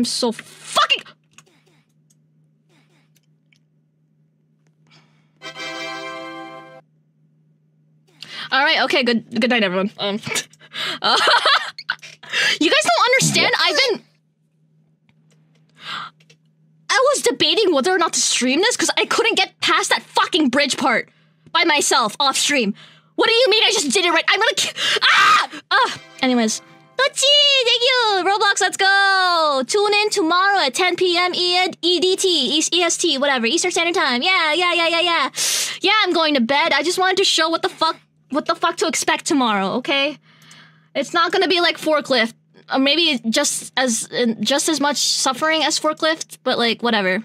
I'm so fucking. All right. Okay. Good. Good night, everyone. Um. uh, you guys don't understand. I've been. I was debating whether or not to stream this because I couldn't get past that fucking bridge part by myself off stream. What do you mean I just did it right? I'm gonna ah ah. Anyways, Tune in tomorrow at 10 p.m. EDT, EST, whatever, Eastern Standard Time. Yeah, yeah, yeah, yeah, yeah. Yeah, I'm going to bed. I just wanted to show what the fuck, what the fuck to expect tomorrow. Okay, it's not gonna be like forklift, or maybe just as just as much suffering as forklift, but like whatever.